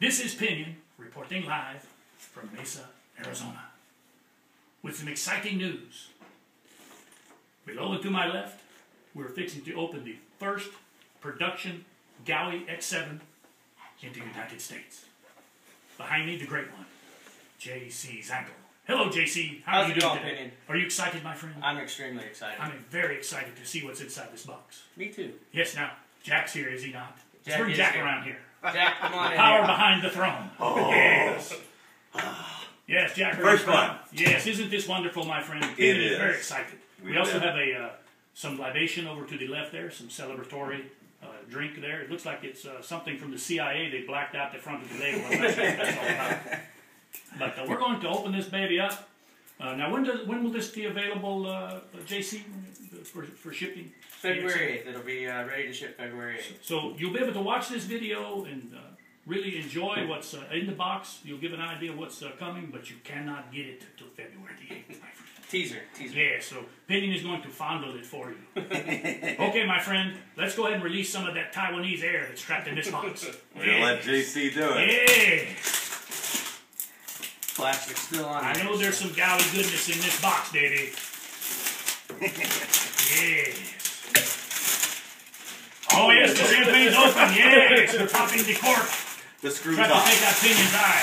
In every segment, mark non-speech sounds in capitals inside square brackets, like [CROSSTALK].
This is Pinion reporting live from Mesa, Arizona, with some exciting news. Below and to my left, we're fixing to open the first production Gaui X7 into the United States. Behind me, the great one, J.C. Zankl. Hello, J.C. How How's are you doing today? Pinion? Are you excited, my friend? I'm extremely excited. I'm very excited to see what's inside this box. Me too. Yes, now, Jack's here, is he not? Jack Bring is Jack around here. Jack, come on in Power here. behind the throne. Yes. Yes, Jack. First one. Yes, isn't this wonderful, my friend? It David is. very excited. We, We also bet. have a uh, some libation over to the left there, some celebratory uh, drink there. It looks like it's uh, something from the CIA. They blacked out the front of the label. I'm not sure what that's all about. But uh, we're going to open this baby up. Uh, now, when does when will this be available, uh, JC, for, for shipping? February 8th. It'll be uh, ready to ship February 8th. So you'll be able to watch this video and uh, really enjoy what's uh, in the box. You'll give an idea of what's uh, coming, but you cannot get it until February the 8th, my friend. Teaser. Teaser. Yeah, so Pinion is going to fondle it for you. [LAUGHS] okay, my friend, let's go ahead and release some of that Taiwanese air that's trapped in this box. We're gonna let JC do it. Yeah, Plastic's still on I know there's some golly goodness in this box, baby. [LAUGHS] yes. Oh yes, the champagne's open. Yes, we're popping the cork. The screw Try to take out Pinion's eye.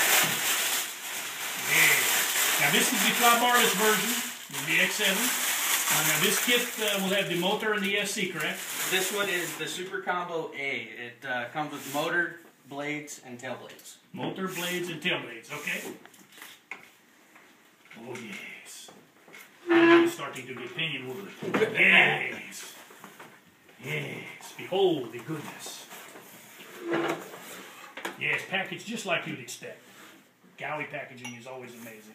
Yeah. Now this is the Club Artist version, the X7. Uh, now this kit uh, will have the motor and the SC, correct? This one is the Super Combo A. It uh, comes with motor, blades, and tail blades. Motor, blades, and tail blades, okay? Oh yes. I'm starting to get wood. Yes. Yes. Behold the goodness. Yes, packaged just like you'd expect. Gaui packaging is always amazing.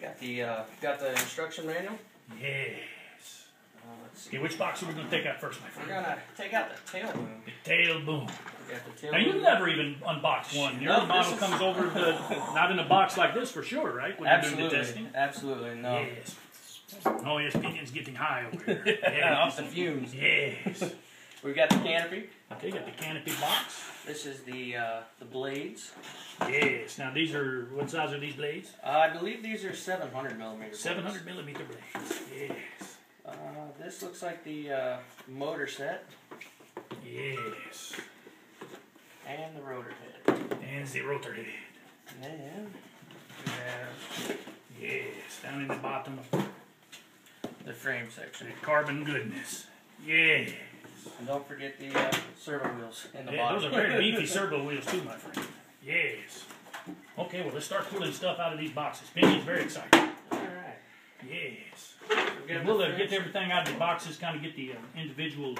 Got the uh, got the instruction manual. Yes. Uh, let's see. Okay, which box are we going to take out first, my friend? We're gonna take out the tail boom. The tail boom. Now you never even unboxed one. Your No, model is- comes over the [LAUGHS] not in a box like this for sure, right? When you're doing the Absolutely. testing. Absolutely. No. Yes. Oh yes, Pinion's getting high over here. [LAUGHS] Off the fumes. yes. We've got the canopy. Okay, got the canopy box. This is the uh, the blades. Yes. Now these are what size are these blades? Uh, I believe these are 700 millimeter. blades. Seven hundred millimeter blades. Yes. Uh, this looks like the uh, motor set Yes. And the rotor head. And the rotor head. And then we have Yes. Down in the bottom, of the frame section. the carbon goodness. Yes. And don't forget the uh, servo wheels in the Yeah, bottom. those are very beefy [LAUGHS] servo wheels too, my friend. Yes. Okay, well let's start pulling stuff out of these boxes. Pinion's very excited. Alright. Yes. We got We'll uh, get everything out of the boxes, kind of get the uh, individual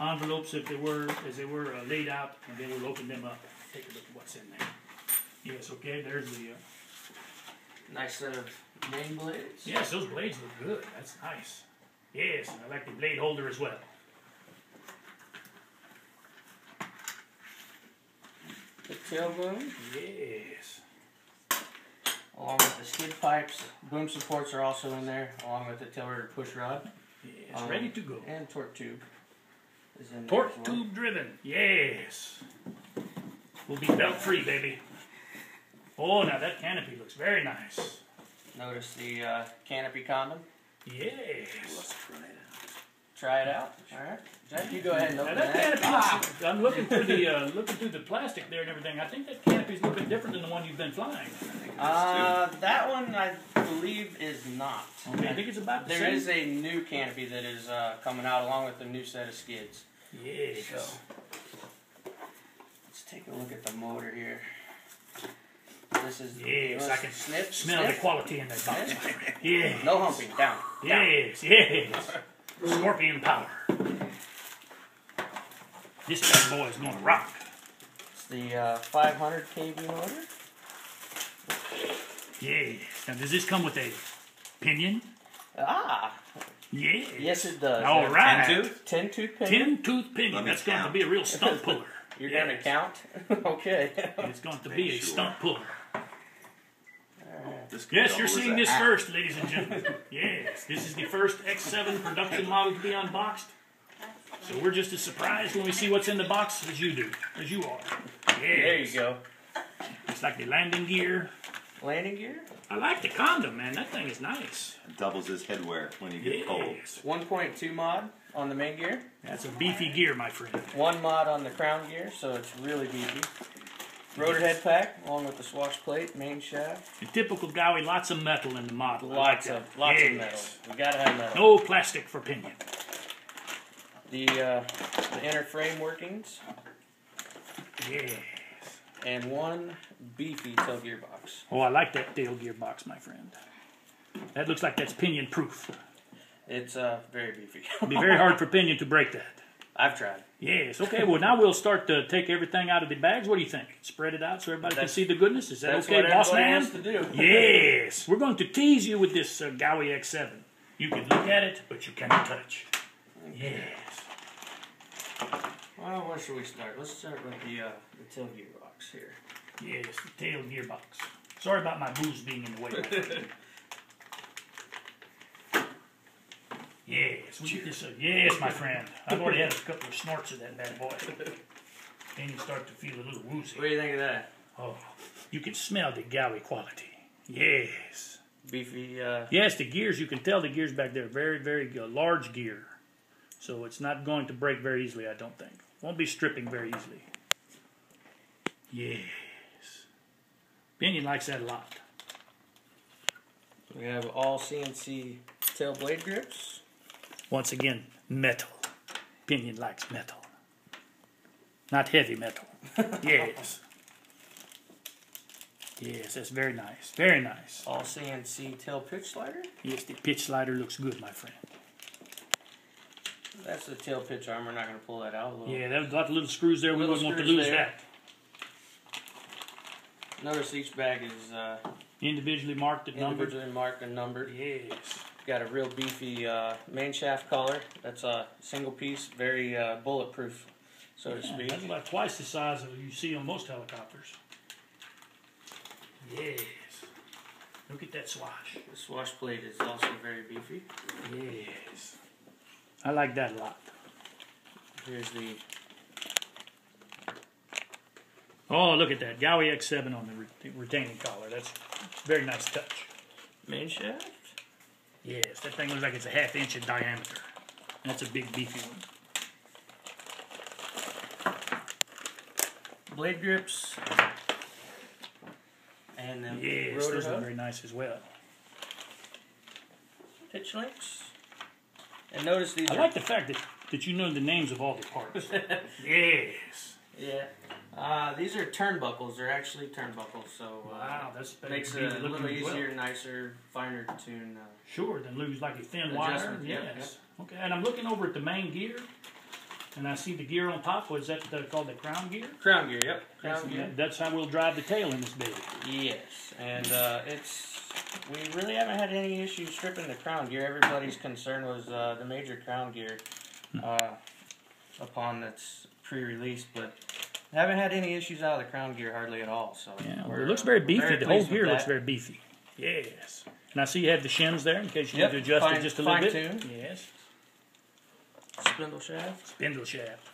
envelopes if they were, as they were uh, laid out, and then we'll open them up, take a look at what's in there. Yes, okay, there's the, uh, Nice set of main blades. yes, those blades look good, that's nice. Yes, and I like the blade holder as well. The tail boom, Yes. along with the skid pipes. Boom supports are also in there, along with the tail rotor push rod Yes, Um, ready to go. and torque tube. Is Torque tube driven, yes. We'll be belt free, baby. Oh, now that canopy looks very nice. Notice the uh, canopy condom. Yes. Try it out. All right, Jack, you go ahead and Now open that that. canopy, looks- I'm looking through the uh, looking through the plastic there and everything. I think that canopy's a little bit different than the one you've been flying. Uh, that one I believe is not. Okay, I think it's about the There same. is a new canopy that is uh, coming out along with a new set of skids. yes. So let's take a look at the motor here. This is Yes, I can sniff, Smell sniff. the quality in that box. Yeah. No humping. Down. down. Yes, yes. Scorpion power. This bad boy is gonna rock. It's the uh, 500 kV motor. Yes. Now does this come with a pinion? Ah, Yes. yes it does. All There's right. Ten tooth? Ten tooth pin. Tin tooth pinion. Let me That's going to be a real stunt puller. [LAUGHS] You're Yes. gonna count. [LAUGHS] okay. It's going to Make be a sure. stunt puller. This Yes, you're seeing this hat. first, ladies and gentlemen. [LAUGHS] Yes, this is the first X7 production model to be unboxed. So we're just as surprised when we see what's in the box as you do, as you are. Yes. There you go. It's like the landing gear. Landing gear. I like the condom, man. That thing is nice. Doubles his headwear when you get cold. 1.2 mod on the main gear. That's a beefy gear, my friend. One mod on the crown gear, so it's really beefy. Rotor head pack, along with the swash plate, main shaft. The typical Gaui, lots of metal in the model. I like Lots of lots of metal. We gotta have metal. No plastic for pinion. The uh, the inner frame workings Yes. And one beefy tail gearbox. Oh, I like that tail gearbox, my friend. That looks like that's pinion proof. It's uh, very beefy. It'd be very hard for pinion to break that. [LAUGHS] I've tried. Yes. Okay. Well, now we'll start to take everything out of the bags. What do you think? Spread it out so everybody can see the goodness. Is that That's okay, what boss man? has to do. [LAUGHS] Yes. We're going to tease you with this uh, Gaui X7. You can look at it, but you cannot touch. Yes. Well, where should we start? Let's start with the uh, the tail gearbox here. Yes. The tail gearbox. Sorry about my booze being in the way. [LAUGHS] Yes, we get this. Uh, yes, my friend. I've already had a couple of snorts of that bad boy. Then you start to feel a little woozy. What do you think of that? Oh, you can smell the Gaui quality. Yes. Beefy. Uh, Yes, the gears, you can tell the gears back there, very, very good. Large gear. So it's not going to break very easily, I don't think. Won't be stripping very easily. Yes. Pinion likes that a lot. we have all CNC tail blade grips. Once again, metal. Pinion likes metal. Not heavy metal. [LAUGHS] yes. Yes, that's very nice. Very nice. All CNC tail pitch slider. Yes, the pitch slider looks good, my friend. That's the tail pitch arm. We're not going to pull that out. A little. Yeah, there's a lot of little screws there. We Little wouldn't want to lose there. that. Notice each bag is uh, Individually marked and numbered. individually marked and numbered. Yes. Got a real beefy uh, main shaft collar. That's a single piece, very uh, bulletproof, so to Yeah, speak. that's about twice the size of what you see on most helicopters. Yes. Look at that swash. The swash plate is also very beefy. Yes. I like that a lot. Here's the Oh, look at that. Gaui X7 on the re- retaining collar. That's very nice touch. main shaft. Yes, that thing looks like it's a half inch in diameter. That's a big beefy one. Blade grips. And then Yes, those are very nice as well. pitch links. And notice these I are like the fact that, that you know the names of all the parts. [LAUGHS] yes. yeah. Uh, these are turnbuckles. They're actually turnbuckles, so uh, Wow, that's makes it a little as well. easier, nicer, finer to tune. Uh, Sure, then lose like a thin wire. Yes. yeah, Okay, and I'm looking over at the main gear, and I see the gear on top. Was that uh, called the crown gear? crown gear. Yep. That's, Crown gear. that's how we'll drive the tail in this baby. Yes, and uh, it's we really haven't had any issues stripping the crown gear. Everybody's concern was uh, the major crown gear uh, upon its pre-release, but haven't had any issues out of the crown gear hardly at all. So Yeah, well, it looks very beefy. very the whole gear looks very beefy. Yes. And I see you have the shims there in case you Yep, need to adjust fine- it just a little bit. fine-tuned. Yes. spindle shaft, Spindle shaft.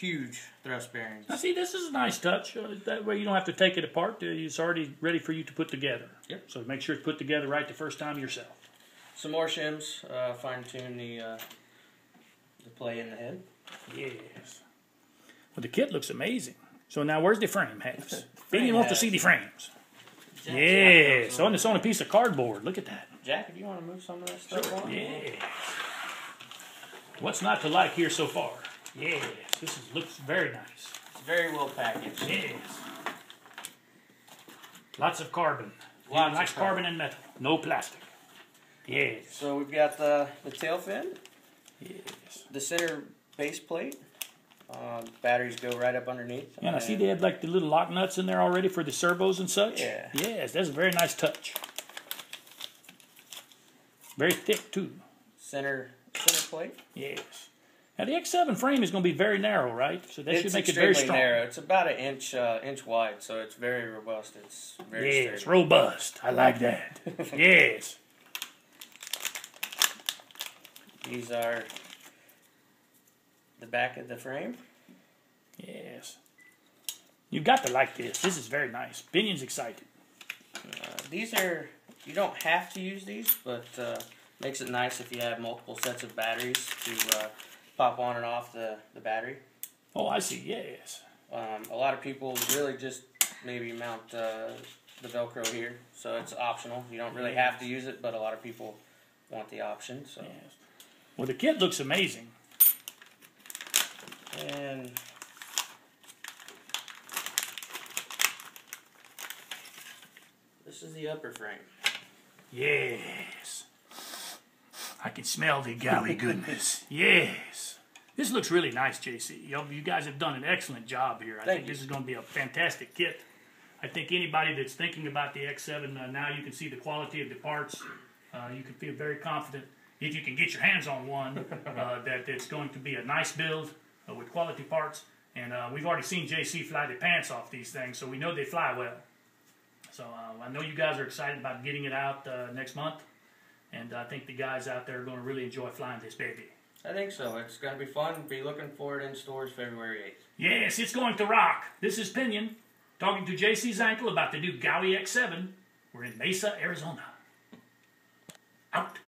Huge thrust bearings. Now, see, this is a nice touch. Uh, that way, you don't have to take it apart. Uh, It's already ready for you to put together. Yep. So make sure it's put together right the first time yourself. Some more shims, uh, fine tune the uh, the play in the head. Yes. Well, the kit looks amazing. So now, where's the frame halves? [LAUGHS] Pinion wants to see the frames. Jack, Yes. Jack, On it's on a piece of cardboard. Look at that. Jack, if you want to move some of that stuff on, Yeah. What's not to like here so far? Yes. This is, looks very nice. it's very well packaged. Yes. Lots of carbon. Lots of carbon. carbon and metal. No plastic. Yes. So we've got the the tail fin. Yes. the center base plate. Um, batteries go right up underneath. And I see they had like the little lock nuts in there already for the servos and such. Yeah. Yes, that's a very nice touch. Very thick too. center center plate. Yes. Now the X7 frame is going to be very narrow, right? So that should make it very strong. narrow. It's about an inch uh, inch wide, so it's very robust. It's very Yes, sturdy. robust. I like that. [LAUGHS] yes. These are the back of the frame. Yes. You've got to like this. This is very nice. Pinion's excited. Uh, these are you don't have to use these, but uh, makes it nice if you have multiple sets of batteries to uh, pop on and off the, the battery. Oh, I see. Yes. Um, a lot of people really just maybe mount uh, the Velcro here, so it's optional. You don't really have to use it, but a lot of people want the option. So Yes. Well, the kit looks amazing. and this is the upper frame. Yes. I can smell the golly [LAUGHS] goodness. yes. This looks really nice, JC. You, you guys have done an excellent job here. I Thank think you. this is going to be a fantastic kit. I think anybody that's thinking about the X7 uh, now, you can see the quality of the parts. Uh, you can feel very confident if you can get your hands on one uh, [LAUGHS] that it's going to be a nice build uh, with quality parts. And uh, we've already seen JC fly the pants off these things, so we know they fly well. So uh, I know you guys are excited about getting it out uh, next month, and I think the guys out there are going to really enjoy flying this baby. I think so. It's gonna be fun. Be looking for it in stores February eighth. Yes, it's going to rock. This is Pinion talking to JC Zankl about the new Gaui X7. We're in Mesa, Arizona. Out.